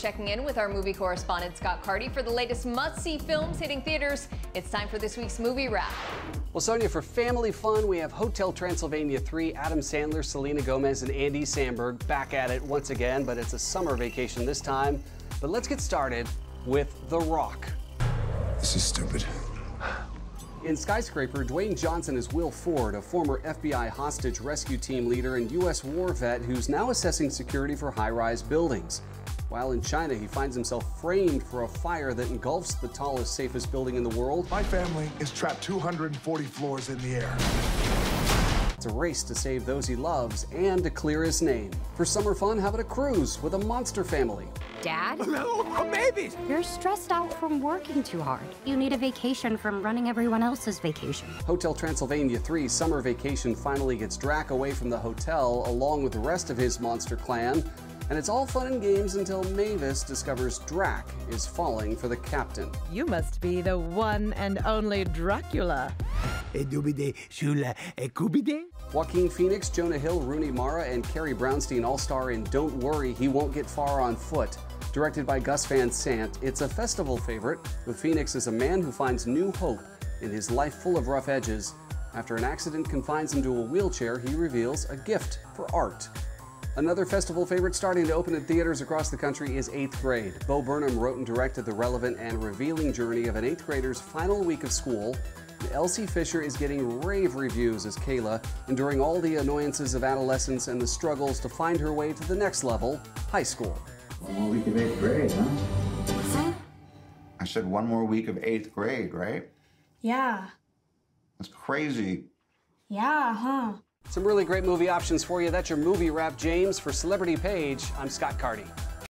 checking in with our movie correspondent Scott Carty for the latest must-see films hitting theaters. It's time for this week's movie wrap. Well, Sonia, for family fun, we have Hotel Transylvania 3, Adam Sandler, Selena Gomez, and Andy Samberg back at it once again, but it's a summer vacation this time. But let's get started with The Rock. This is stupid. In Skyscraper, Dwayne Johnson is Will Ford, a former FBI hostage rescue team leader and U.S. war vet who's now assessing security for high rise buildings. While in China, he finds himself framed for a fire that engulfs the tallest, safest building in the world. My family is trapped 240 floors in the air. It's a race to save those he loves and to clear his name. For summer fun, how about a cruise with a monster family? Dad? No, babies! You're stressed out from working too hard. You need a vacation from running everyone else's vacation. Hotel Transylvania 3 summer vacation finally gets Drac away from the hotel along with the rest of his monster clan. And it's all fun and games until Mavis discovers Drac is falling for the captain. You must be the one and only Dracula. Dubide, Shula, Kubide? Joaquin Phoenix, Jonah Hill, Rooney Mara, and Carrie Brownstein all star in Don't Worry, He Won't Get Far on Foot. Directed by Gus Van Sant, it's a festival favorite, with Phoenix as a man who finds new hope in his life full of rough edges. After an accident confines him to a wheelchair, he reveals a gift for art. Another festival favorite starting to open in theaters across the country is Eighth Grade. Bo Burnham wrote and directed the relevant and revealing journey of an eighth grader's final week of school. And Elsie Fisher is getting rave reviews as Kayla, enduring all the annoyances of adolescence and the struggles to find her way to the next level, high school. One more week of eighth grade, huh? I said one more week of eighth grade, right? Yeah. That's crazy. Yeah, huh? Some really great movie options for you. That's your movie wrap, James. For Celebrity Page, I'm Scott Carty.